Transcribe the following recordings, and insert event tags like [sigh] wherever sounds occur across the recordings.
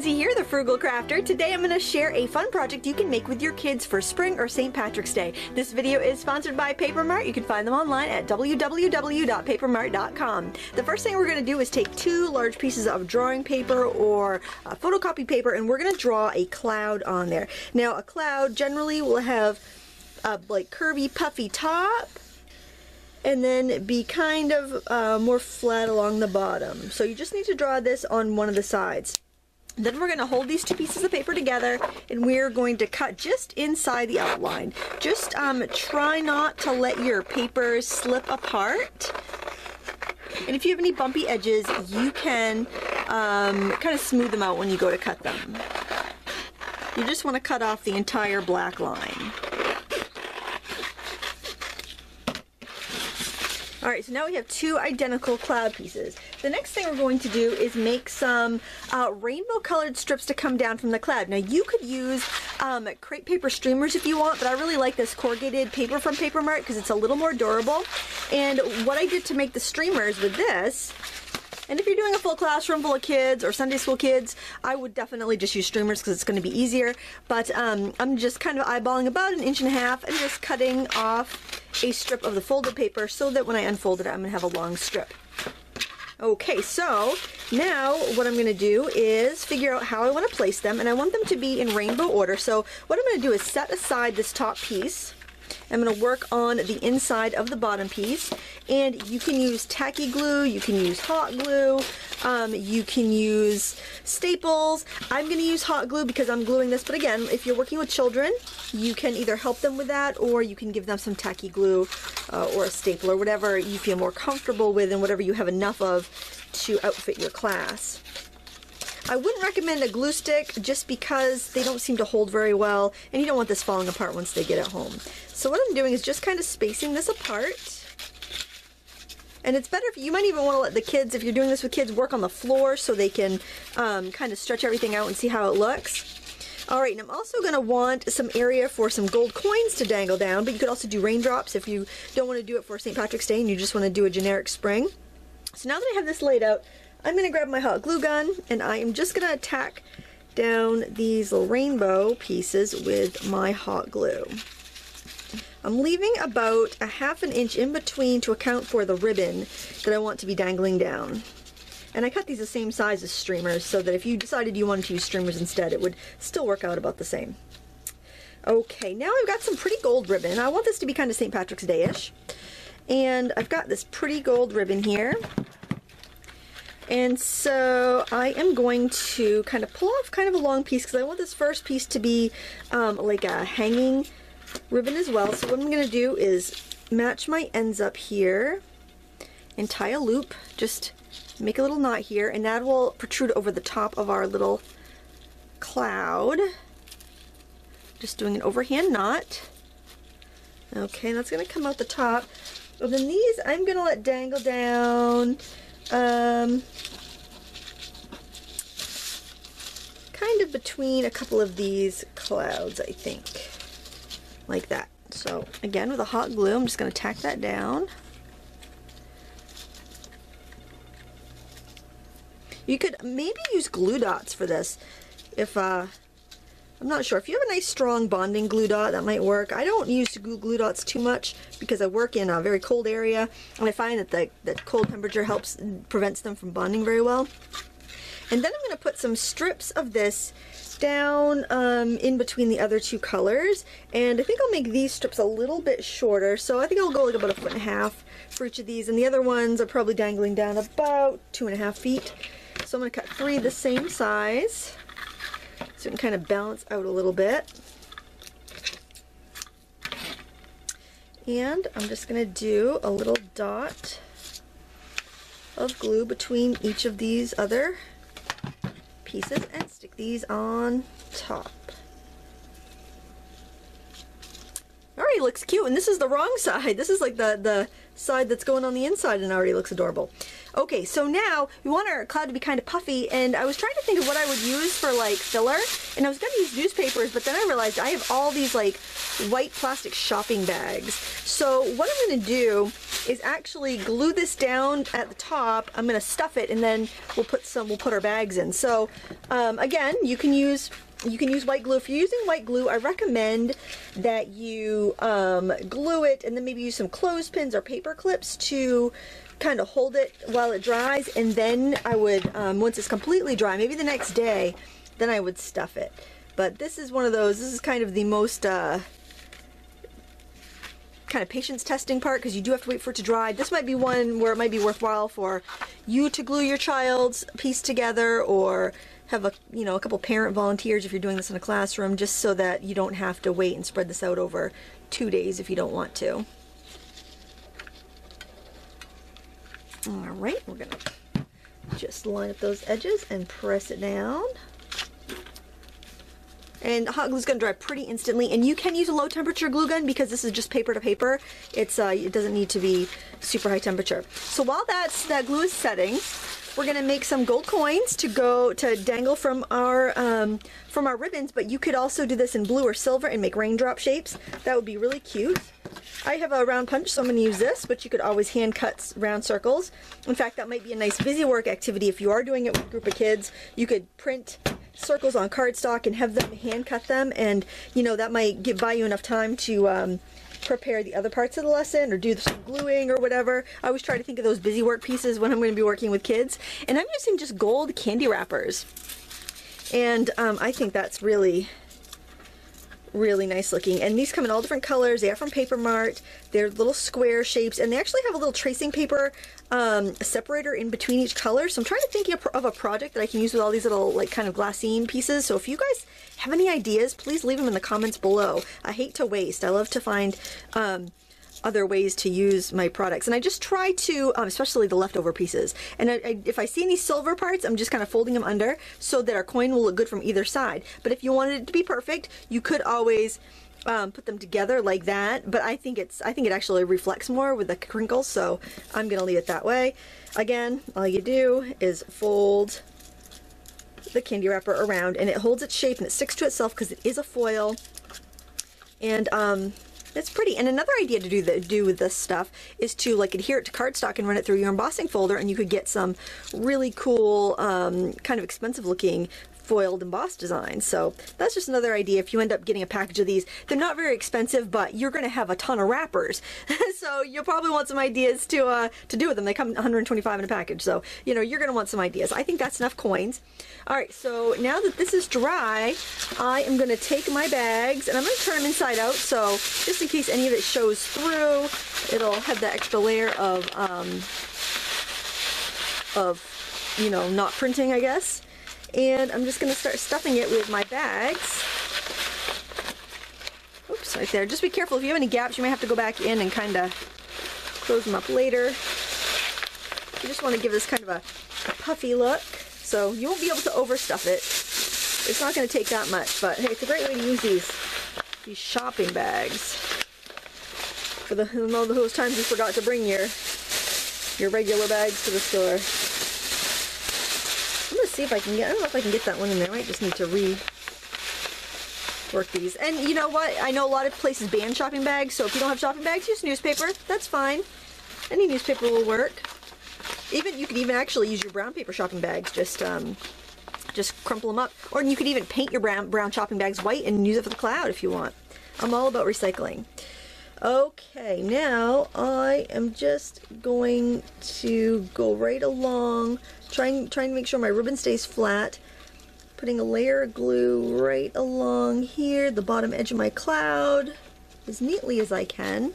Lindsay here, the Frugal Crafter. Today I'm going to share a fun project you can make with your kids for spring or St. Patrick's Day. This video is sponsored by Paper Mart. You can find them online at www.papermart.com. The first thing we're going to do is take two large pieces of drawing paper or uh, photocopy paper and we're going to draw a cloud on there. Now a cloud generally will have a like curvy puffy top and then be kind of uh, more flat along the bottom. So you just need to draw this on one of the sides. Then we're going to hold these two pieces of paper together and we're going to cut just inside the outline. Just um, try not to let your papers slip apart. And if you have any bumpy edges, you can um, kind of smooth them out when you go to cut them. You just want to cut off the entire black line. Alright, so now we have two identical cloud pieces. The next thing we're going to do is make some uh, rainbow colored strips to come down from the cloud. Now you could use um, crepe paper streamers if you want, but I really like this corrugated paper from Paper Mart because it's a little more durable. And what I did to make the streamers with this and if you're doing a full classroom full of kids or Sunday school kids, I would definitely just use streamers because it's going to be easier. But um, I'm just kind of eyeballing about an inch and a half and just cutting off a strip of the folded paper so that when I unfold it, I'm to have a long strip. Okay, so now what I'm to do is figure out how I want to place them, and I want them to be in rainbow order. So what I'm to do is set aside this top piece, I'm going to work on the inside of the bottom piece and you can use tacky glue, you can use hot glue, um, you can use staples. I'm going to use hot glue because I'm gluing this but again if you're working with children you can either help them with that or you can give them some tacky glue uh, or a staple or whatever you feel more comfortable with and whatever you have enough of to outfit your class. I wouldn't recommend a glue stick just because they don't seem to hold very well and you don't want this falling apart once they get it home. So what I'm doing is just kind of spacing this apart. And it's better if you might even want to let the kids, if you're doing this with kids, work on the floor so they can um, kind of stretch everything out and see how it looks. Alright, and I'm also going to want some area for some gold coins to dangle down, but you could also do raindrops if you don't want to do it for St. Patrick's Day and you just want to do a generic spring. So now that I have this laid out, I'm going to grab my hot glue gun and I am just going to attack down these little rainbow pieces with my hot glue. I'm leaving about a half an inch in between to account for the ribbon that I want to be dangling down. And I cut these the same size as streamers so that if you decided you wanted to use streamers instead, it would still work out about the same. Okay, now I've got some pretty gold ribbon. I want this to be kind of St. Patrick's Day-ish. And I've got this pretty gold ribbon here. And so I am going to kind of pull off kind of a long piece because I want this first piece to be um, like a hanging ribbon as well. So what I'm going to do is match my ends up here and tie a loop. Just make a little knot here and that will protrude over the top of our little cloud. Just doing an overhand knot. Okay, that's going to come out the top. And then these I'm going to let dangle down um, kind of between a couple of these clouds, I think. Like that. So again, with a hot glue, I'm just going to tack that down. You could maybe use glue dots for this if uh, I'm not sure. If you have a nice strong bonding glue dot, that might work. I don't use glue, dots too much because I work in a very cold area and I find that the, the cold temperature helps, prevents them from bonding very well. And then I'm going to put some strips of this down um, in between the other two colors. And I think I'll make these strips a little bit shorter. So I think I'll go like about a foot and a half for each of these. And the other ones are probably dangling down about two and a half feet. So I'm going to cut three the same size so it can kind of balance out a little bit. And I'm just going to do a little dot of glue between each of these other pieces and stick these on top. Already looks cute and this is the wrong [laughs] side. This is like the, the side that's going on the inside and already looks adorable. Okay, so now we want our cloud to be kind of puffy, and I was trying to think of what I would use for like filler, and I was gonna use newspapers, but then I realized I have all these like white plastic shopping bags. So what I'm gonna do is actually glue this down at the top. I'm gonna stuff it, and then we'll put some, we'll put our bags in. So um, again, you can use you can use white glue. If you're using white glue, I recommend that you um, glue it and then maybe use some clothespins or paper clips to kind of hold it while it dries. And then I would, um, once it's completely dry, maybe the next day, then I would stuff it. But this is one of those, this is kind of the most uh, kind of patience testing part because you do have to wait for it to dry. This might be one where it might be worthwhile for you to glue your child's piece together or have a you know a couple parent volunteers if you're doing this in a classroom just so that you don't have to wait and spread this out over two days if you don't want to. All right, we're gonna just line up those edges and press it down. And hot glue is going to dry pretty instantly. And you can use a low temperature glue gun because this is just paper to paper. It's uh, It doesn't need to be super high temperature. So while that's, that glue is setting, we're gonna make some gold coins to go to dangle from our um, from our ribbons, but you could also do this in blue or silver and make raindrop shapes. That would be really cute. I have a round punch, so I'm gonna use this, but you could always hand cut round circles. In fact, that might be a nice busy work activity if you are doing it with a group of kids. You could print circles on cardstock and have them hand cut them, and you know that might give buy you enough time to um, prepare the other parts of the lesson or do some gluing or whatever. I always try to think of those busy work pieces when I'm going to be working with kids. And I'm using just gold candy wrappers. And um, I think that's really, really nice looking. And these come in all different colors. They are from Paper Mart. They're little square shapes. And they actually have a little tracing paper um, separator in between each color. So I'm trying to think of a project that I can use with all these little like kind of glassine pieces. So if you guys have any ideas, please leave them in the comments below. I hate to waste. I love to find um, other ways to use my products. And I just try to, um, especially the leftover pieces. And I, I, if I see any silver parts, I'm just kind of folding them under so that our coin will look good from either side. But if you wanted it to be perfect, you could always um, put them together like that, but I think it's I think it actually reflects more with the crinkles, so I'm gonna leave it that way. Again, all you do is fold the candy wrapper around and it holds its shape and it sticks to itself because it is a foil. And um, it's pretty. And another idea to do the, do with this stuff is to like adhere it to cardstock and run it through your embossing folder and you could get some really cool, um, kind of expensive looking foiled embossed designs. So that's just another idea if you end up getting a package of these. They're not very expensive, but you're going to have a ton of wrappers. [laughs] so you'll probably want some ideas to uh, to do with them. They come 125 in a package. So, you know, you're going to want some ideas. I think that's enough coins. All right, so now that this is dry, I am going to take my bags and I'm going to turn them inside out. So just in case any of it shows through, it'll have that extra layer of, um, of, you know, not printing, I guess and I'm just going to start stuffing it with my bags. Oops, right there. Just be careful. If you have any gaps, you may have to go back in and kind of close them up later. You just want to give this kind of a, a puffy look. So you won't be able to overstuff it. It's not going to take that much, but hey, it's a great way to use these these shopping bags for the those times you forgot to bring your your regular bags to the store see if I can get, I don't know if I can get that one in there. I might just need to re work these. And you know what? I know a lot of places ban shopping bags, so if you don't have shopping bags, use newspaper. That's fine. Any newspaper will work. Even You could even actually use your brown paper shopping bags. Just um, just crumple them up. Or you could even paint your brown, brown shopping bags white and use it for the cloud if you want. I'm all about recycling. Okay, now I am just going to go right along, trying, trying to make sure my ribbon stays flat. Putting a layer of glue right along here, the bottom edge of my cloud, as neatly as I can.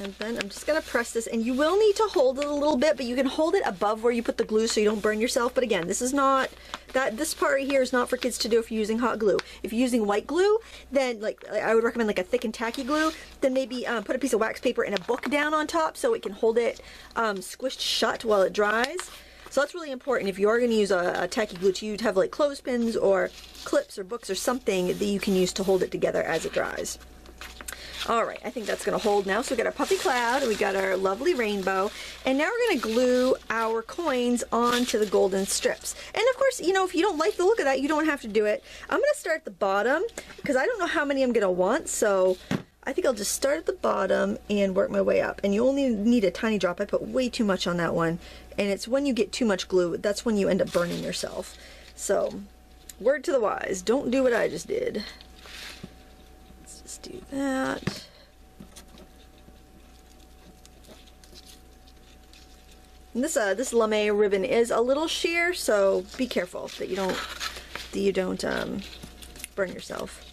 And then I'm just going to press this, and you will need to hold it a little bit, but you can hold it above where you put the glue so you don't burn yourself. But again, this is not, that this part right here is not for kids to do if you're using hot glue. If you're using white glue, then like I would recommend like a thick and tacky glue, then maybe um, put a piece of wax paper and a book down on top so it can hold it um, squished shut while it dries. So that's really important. If you are going to use a, a tacky glue to have like clothespins or clips or books or something that you can use to hold it together as it dries. All right, I think that's gonna hold now. So we got our puffy cloud, and we got our lovely rainbow, and now we're gonna glue our coins onto the golden strips. And of course, you know, if you don't like the look of that, you don't have to do it. I'm gonna start at the bottom, because I don't know how many I'm gonna want, so I think I'll just start at the bottom and work my way up. And you only need a tiny drop. I put way too much on that one. And it's when you get too much glue, that's when you end up burning yourself. So, word to the wise, don't do what I just did. Do that. And this uh, this lame ribbon is a little sheer, so be careful that you don't that you don't um, burn yourself.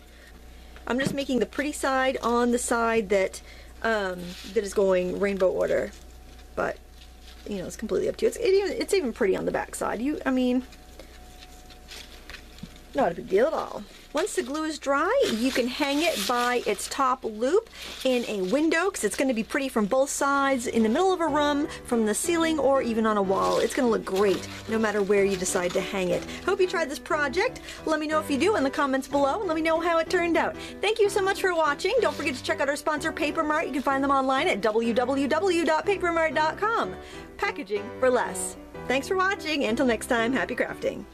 I'm just making the pretty side on the side that um, that is going rainbow order, but you know it's completely up to you. It's it even, it's even pretty on the back side. You, I mean, not a big deal at all. Once the glue is dry, you can hang it by its top loop in a window because it's going to be pretty from both sides, in the middle of a room, from the ceiling, or even on a wall. It's going to look great no matter where you decide to hang it. Hope you tried this project. Let me know if you do in the comments below and let me know how it turned out. Thank you so much for watching. Don't forget to check out our sponsor Paper Mart. You can find them online at www.papermart.com. Packaging for less. Thanks for watching. Until next time, happy crafting.